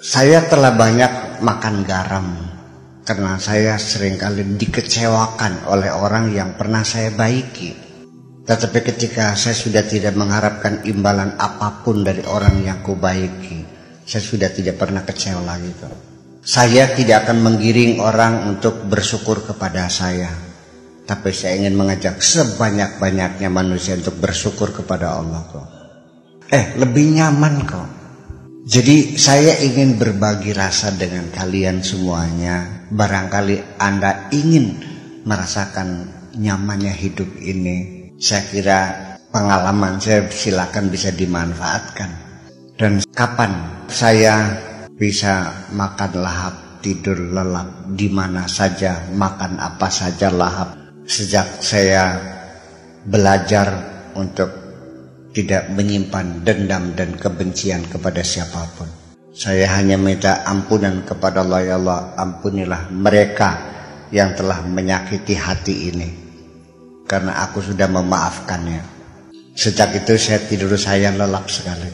Saya telah banyak makan garam karena saya sering kali dikecewakan oleh orang yang pernah saya baiki. Tetapi ketika saya sudah tidak mengharapkan imbalan apa pun dari orang yang kubaiki, saya sudah tidak pernah kecewa lagi. Saya tidak akan menggiring orang untuk bersyukur kepada saya. Tapi saya ingin mengajak sebanyak-banyaknya manusia untuk bersyukur kepada Allah kok. Eh, lebih nyaman kok jadi saya ingin berbagi rasa dengan kalian semuanya. Barangkali Anda ingin merasakan nyamannya hidup ini. Saya kira pengalaman saya silakan bisa dimanfaatkan. Dan kapan saya bisa makan lahap, tidur lelap di mana saja, makan apa saja lahap. Sejak saya belajar untuk tidak menyimpan dendam dan kebencian kepada siapa pun. Saya hanya minta ampunan kepada Allah ya Allah, ampunilah mereka yang telah menyakiti hati ini. Karena aku sudah memaafkannya. Sejak itu saya tidur saya lelap sekali.